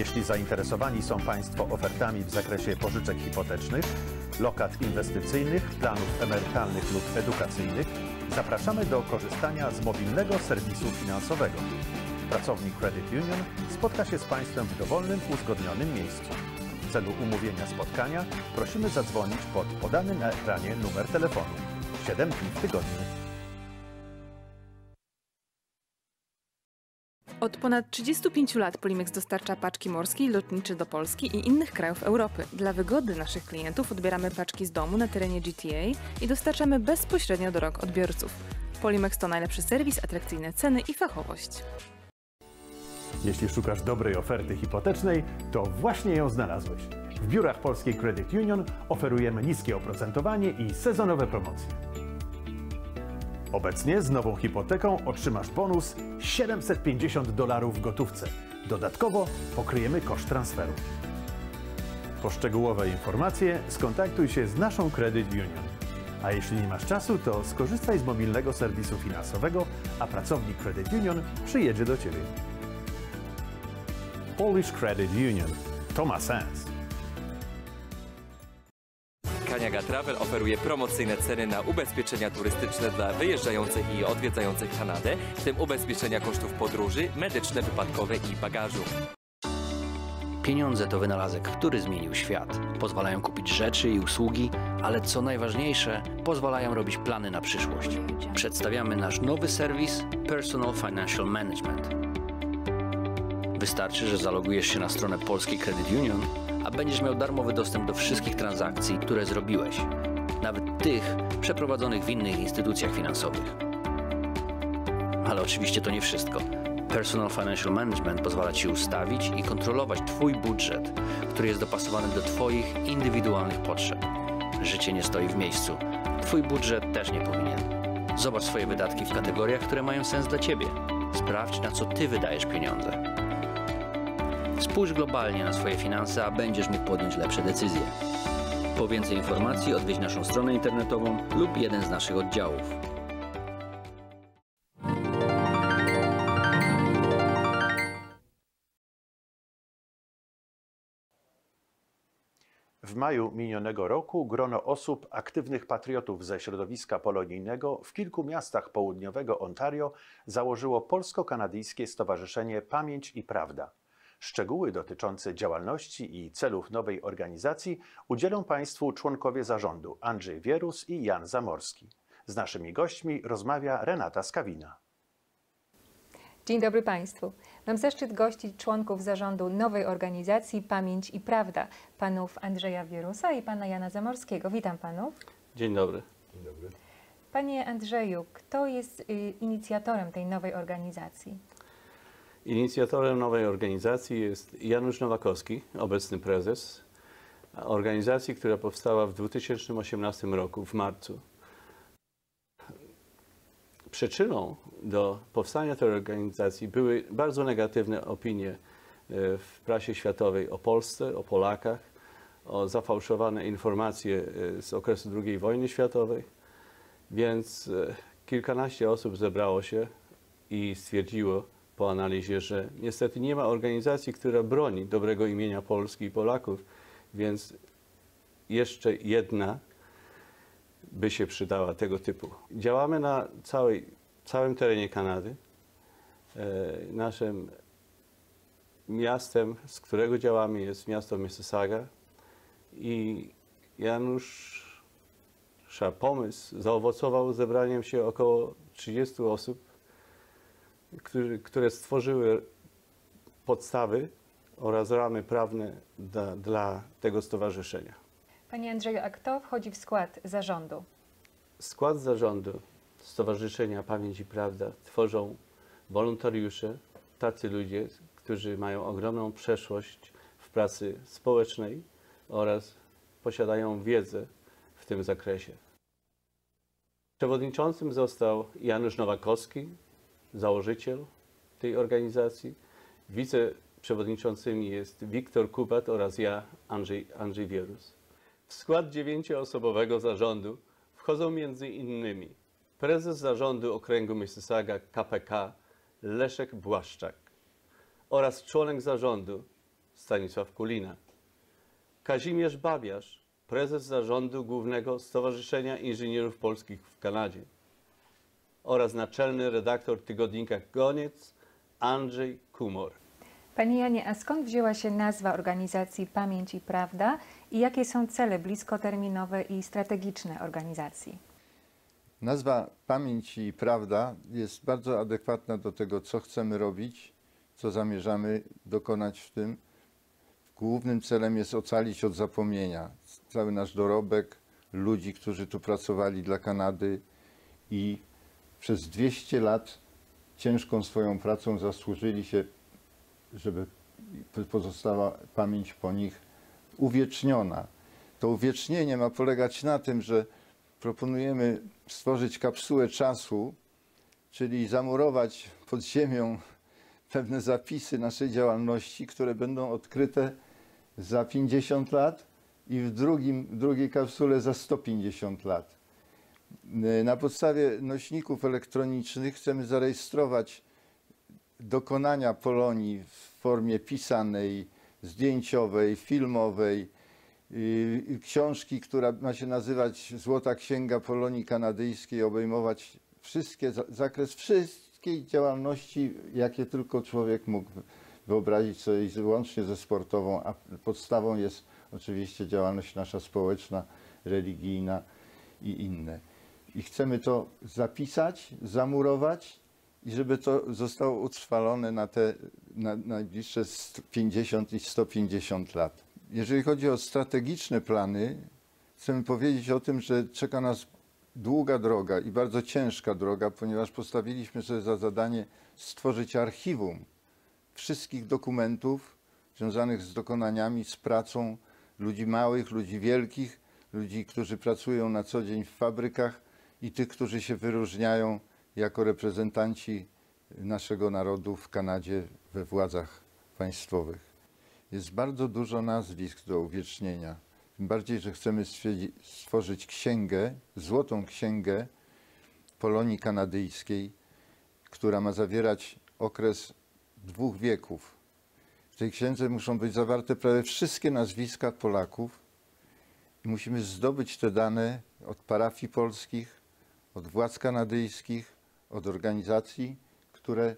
Jeśli zainteresowani są Państwo ofertami w zakresie pożyczek hipotecznych, lokat inwestycyjnych, planów emerytalnych lub edukacyjnych, zapraszamy do korzystania z mobilnego serwisu finansowego. Pracownik Credit Union spotka się z Państwem w dowolnym, uzgodnionym miejscu. W celu umówienia spotkania prosimy zadzwonić pod podany na ekranie numer telefonu 7 dni w tygodniu. Od ponad 35 lat Polimex dostarcza paczki morskie i lotnicze do Polski i innych krajów Europy. Dla wygody naszych klientów odbieramy paczki z domu na terenie GTA i dostarczamy bezpośrednio do rąk odbiorców. Polimex to najlepszy serwis, atrakcyjne ceny i fachowość. Jeśli szukasz dobrej oferty hipotecznej, to właśnie ją znalazłeś. W biurach Polskiej Credit Union oferujemy niskie oprocentowanie i sezonowe promocje. Obecnie z nową hipoteką otrzymasz bonus 750 dolarów w gotówce. Dodatkowo pokryjemy koszt transferu. Po szczegółowe informacje skontaktuj się z naszą Credit Union. A jeśli nie masz czasu, to skorzystaj z mobilnego serwisu finansowego, a pracownik Credit Union przyjedzie do Ciebie. Polish Credit Union. To ma sens. Kaniaga Travel oferuje promocyjne ceny na ubezpieczenia turystyczne dla wyjeżdżających i odwiedzających Kanadę, w tym ubezpieczenia kosztów podróży, medyczne, wypadkowe i bagażu. Pieniądze to wynalazek, który zmienił świat. Pozwalają kupić rzeczy i usługi, ale co najważniejsze, pozwalają robić plany na przyszłość. Przedstawiamy nasz nowy serwis Personal Financial Management. Wystarczy, że zalogujesz się na stronę Polskiej Credit Union, będziesz miał darmowy dostęp do wszystkich transakcji, które zrobiłeś, nawet tych przeprowadzonych w innych instytucjach finansowych. Ale oczywiście to nie wszystko. Personal Financial Management pozwala Ci ustawić i kontrolować Twój budżet, który jest dopasowany do Twoich indywidualnych potrzeb. Życie nie stoi w miejscu. Twój budżet też nie powinien. Zobacz swoje wydatki w kategoriach, które mają sens dla Ciebie. Sprawdź, na co Ty wydajesz pieniądze. Spójrz globalnie na swoje finanse, a będziesz mógł podjąć lepsze decyzje. Po więcej informacji odwiedź naszą stronę internetową lub jeden z naszych oddziałów. W maju minionego roku grono osób aktywnych patriotów ze środowiska polonijnego w kilku miastach południowego Ontario założyło Polsko-Kanadyjskie Stowarzyszenie Pamięć i Prawda. Szczegóły dotyczące działalności i celów nowej organizacji udzielą Państwu członkowie zarządu Andrzej Wierus i Jan Zamorski. Z naszymi gośćmi rozmawia Renata Skawina. Dzień dobry Państwu. Mam zaszczyt gościć członków zarządu nowej organizacji Pamięć i Prawda, panów Andrzeja Wierusa i pana Jana Zamorskiego. Witam panów. Dzień dobry. Panie Andrzeju, kto jest y, inicjatorem tej nowej organizacji? Inicjatorem nowej organizacji jest Janusz Nowakowski, obecny prezes organizacji, która powstała w 2018 roku, w marcu. Przyczyną do powstania tej organizacji były bardzo negatywne opinie e, w prasie światowej o Polsce, o Polakach, o zafałszowane informacje e, z okresu II wojny światowej. Więc e, kilkanaście osób zebrało się i stwierdziło po analizie, że niestety nie ma organizacji, która broni dobrego imienia Polski i Polaków, więc jeszcze jedna by się przydała tego typu. Działamy na całej, całym terenie Kanady. E, naszym miastem, z którego działamy, jest miasto Mississauga i Janusz pomysł zaowocował zebraniem się około 30 osób, które, które stworzyły podstawy oraz ramy prawne dla, dla tego stowarzyszenia. Panie Andrzeju, a kto wchodzi w skład zarządu? Skład zarządu Stowarzyszenia Pamięć i Prawda tworzą wolontariusze, tacy ludzie, którzy mają ogromną przeszłość w pracy społecznej oraz posiadają wiedzę w tym zakresie. Przewodniczącym został Janusz Nowakowski, założyciel tej organizacji. Wiceprzewodniczącymi jest Wiktor Kubat oraz ja, Andrzej, Andrzej Wierus. W skład dziewięcioosobowego zarządu wchodzą między innymi prezes zarządu okręgu Mississauga KPK Leszek Błaszczak oraz członek zarządu Stanisław Kulina. Kazimierz Babiarz, prezes zarządu Głównego Stowarzyszenia Inżynierów Polskich w Kanadzie oraz naczelny redaktor tygodnika Goniec Andrzej Kumor. Panie Janie, a skąd wzięła się nazwa organizacji Pamięć i Prawda i jakie są cele bliskoterminowe i strategiczne organizacji? Nazwa Pamięć i Prawda jest bardzo adekwatna do tego, co chcemy robić, co zamierzamy dokonać w tym. Głównym celem jest ocalić od zapomnienia cały nasz dorobek ludzi, którzy tu pracowali dla Kanady i przez 200 lat ciężką swoją pracą zasłużyli się, żeby pozostała pamięć po nich uwieczniona. To uwiecznienie ma polegać na tym, że proponujemy stworzyć kapsułę czasu, czyli zamurować pod ziemią pewne zapisy naszej działalności, które będą odkryte za 50 lat i w drugim, w drugiej kapsule za 150 lat. Na podstawie nośników elektronicznych chcemy zarejestrować dokonania Polonii w formie pisanej, zdjęciowej, filmowej, yy, książki, która ma się nazywać Złota Księga Polonii Kanadyjskiej, obejmować wszystkie, zakres wszystkiej działalności, jakie tylko człowiek mógł wyobrazić sobie, wyłącznie ze sportową, a podstawą jest oczywiście działalność nasza społeczna, religijna i inne. I chcemy to zapisać, zamurować i żeby to zostało utrwalone na te na najbliższe 50 i 150 lat. Jeżeli chodzi o strategiczne plany, chcemy powiedzieć o tym, że czeka nas długa droga i bardzo ciężka droga, ponieważ postawiliśmy sobie za zadanie stworzyć archiwum wszystkich dokumentów związanych z dokonaniami, z pracą ludzi małych, ludzi wielkich, ludzi, którzy pracują na co dzień w fabrykach i tych, którzy się wyróżniają jako reprezentanci naszego narodu w Kanadzie we władzach państwowych. Jest bardzo dużo nazwisk do uwiecznienia. Tym bardziej, że chcemy stworzyć księgę, złotą księgę Polonii kanadyjskiej, która ma zawierać okres dwóch wieków. W tej księdze muszą być zawarte prawie wszystkie nazwiska Polaków i musimy zdobyć te dane od parafii polskich, od władz kanadyjskich, od organizacji, które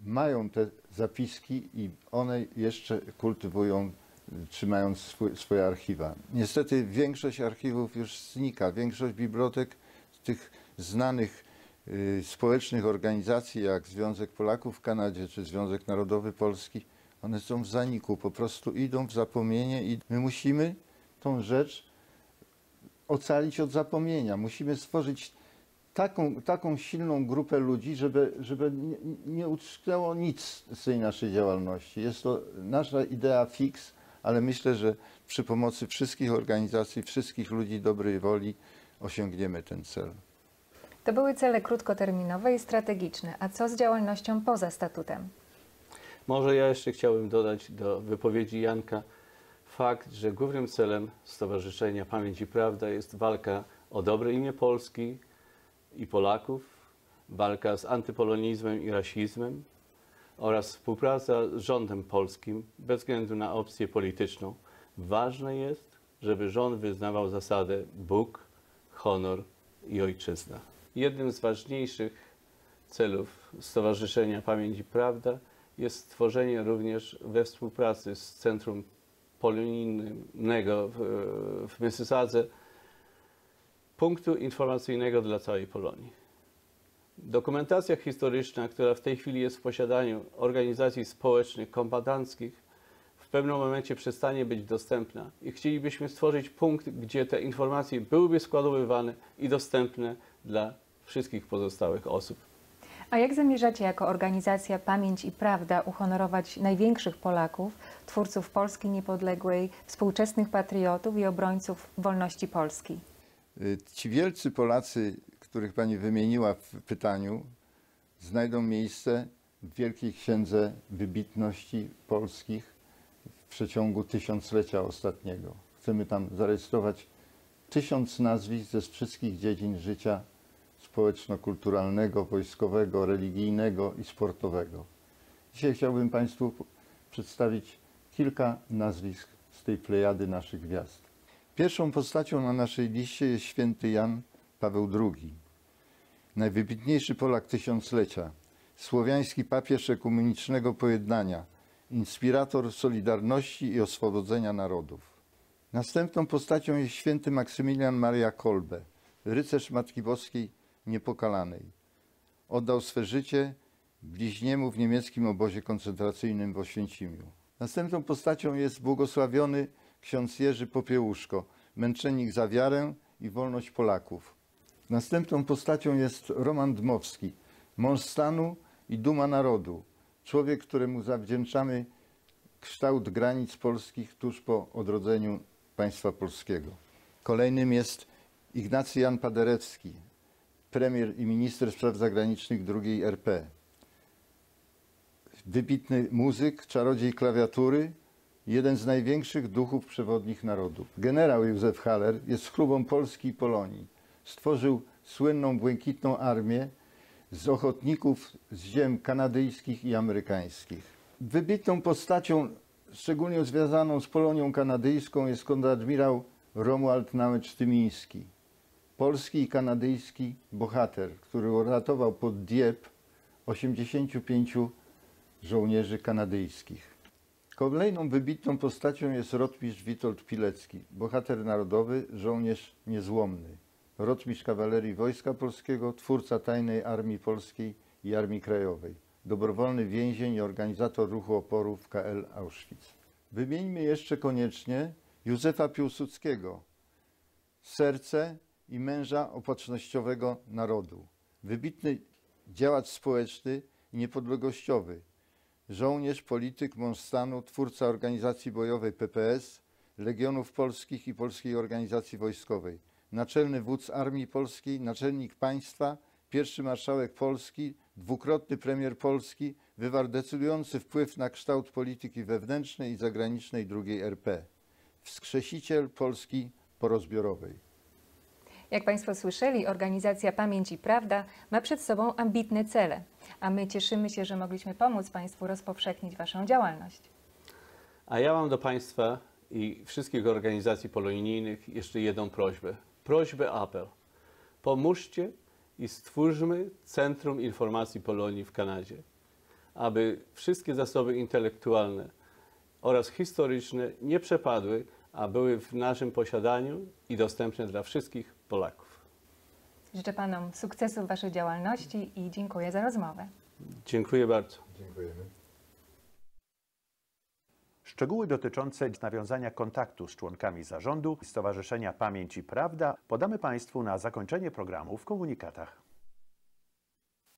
mają te zapiski i one jeszcze kultywują, trzymając swój, swoje archiwa. Niestety większość archiwów już znika. Większość bibliotek tych znanych y, społecznych organizacji, jak Związek Polaków w Kanadzie czy Związek Narodowy Polski, one są w zaniku, po prostu idą w zapomnienie i my musimy tą rzecz ocalić od zapomnienia. Musimy stworzyć taką, taką silną grupę ludzi, żeby, żeby nie, nie utknęło nic z tej naszej działalności. Jest to nasza idea fix, ale myślę, że przy pomocy wszystkich organizacji, wszystkich ludzi dobrej woli osiągniemy ten cel. To były cele krótkoterminowe i strategiczne. A co z działalnością poza statutem? Może ja jeszcze chciałbym dodać do wypowiedzi Janka fakt, że głównym celem Stowarzyszenia Pamięć i Prawda jest walka o dobre imię Polski i Polaków, walka z antypolonizmem i rasizmem oraz współpraca z rządem polskim bez względu na opcję polityczną. Ważne jest, żeby rząd wyznawał zasadę Bóg, honor i ojczyzna. Jednym z ważniejszych celów Stowarzyszenia Pamięć i Prawda jest stworzenie również we współpracy z Centrum Polonijnego w, w Mississadze punktu informacyjnego dla całej Polonii. Dokumentacja historyczna, która w tej chwili jest w posiadaniu organizacji społecznych kombatanckich, w pewnym momencie przestanie być dostępna i chcielibyśmy stworzyć punkt, gdzie te informacje byłyby składowywane i dostępne dla wszystkich pozostałych osób. A jak zamierzacie jako organizacja Pamięć i Prawda uhonorować największych Polaków, twórców Polski niepodległej, współczesnych patriotów i obrońców wolności Polski? Y, ci wielcy Polacy, których Pani wymieniła w pytaniu, znajdą miejsce w Wielkiej Księdze Wybitności Polskich w przeciągu tysiąclecia ostatniego. Chcemy tam zarejestrować tysiąc nazwisk ze wszystkich dziedzin życia społeczno-kulturalnego, wojskowego, religijnego i sportowego. Dzisiaj chciałbym Państwu przedstawić kilka nazwisk z tej plejady naszych gwiazd. Pierwszą postacią na naszej liście jest święty Jan Paweł II, najwybitniejszy Polak tysiąclecia, słowiański papież ekumenicznego pojednania, inspirator solidarności i oswobodzenia narodów. Następną postacią jest święty Maksymilian Maria Kolbe, rycerz Matki Boskiej Niepokalanej. Oddał swe życie bliźniemu w niemieckim obozie koncentracyjnym w Oświęcimiu. Następną postacią jest błogosławiony ksiądz Jerzy Popiełuszko, męczennik za wiarę i wolność Polaków. Następną postacią jest Roman Dmowski, mąż stanu i duma narodu, człowiek, któremu zawdzięczamy kształt granic polskich tuż po odrodzeniu państwa polskiego. Kolejnym jest Ignacy Jan Paderewski, premier i minister spraw zagranicznych II RP. Wybitny muzyk, czarodziej klawiatury, jeden z największych duchów przewodnich narodów. Generał Józef Haller jest chlubą Polski i Polonii. Stworzył słynną Błękitną Armię z ochotników z ziem kanadyjskich i amerykańskich. Wybitną postacią, szczególnie związaną z Polonią kanadyjską, jest kontradmirał Romuald Nałęcz-Tymiński, polski i kanadyjski bohater, który uratował pod Dieppe 85 żołnierzy kanadyjskich. Kolejną wybitną postacią jest rotmistrz Witold Pilecki, bohater narodowy, żołnierz niezłomny, rotmistrz kawalerii Wojska Polskiego, twórca tajnej Armii Polskiej i Armii Krajowej, dobrowolny więzień i organizator ruchu oporu w KL Auschwitz. Wymieńmy jeszcze koniecznie Józefa Piłsudskiego, serce i męża opatrznościowego narodu, wybitny działacz społeczny i niepodległościowy, żołnierz, polityk, mąż stanu, twórca organizacji bojowej PPS, Legionów Polskich i Polskiej Organizacji Wojskowej, naczelny wódz Armii Polskiej, naczelnik państwa, pierwszy marszałek Polski, dwukrotny premier Polski, wywarł decydujący wpływ na kształt polityki wewnętrznej i zagranicznej II RP. Wskrzesiciel Polski porozbiorowej. Jak Państwo słyszeli, organizacja Pamięć i Prawda ma przed sobą ambitne cele, a my cieszymy się, że mogliśmy pomóc Państwu rozpowszechnić Waszą działalność. A ja mam do Państwa i wszystkich organizacji polonijnych jeszcze jedną prośbę. Prośbę, apel. Pomóżcie i stwórzmy Centrum Informacji Polonii w Kanadzie, aby wszystkie zasoby intelektualne oraz historyczne nie przepadły, a były w naszym posiadaniu i dostępne dla wszystkich Polaków. Życzę Panom sukcesu w Waszej działalności i dziękuję za rozmowę. Dziękuję bardzo. Dziękujemy. Szczegóły dotyczące nawiązania kontaktu z członkami zarządu Stowarzyszenia Pamięć i Prawda podamy Państwu na zakończenie programu w komunikatach.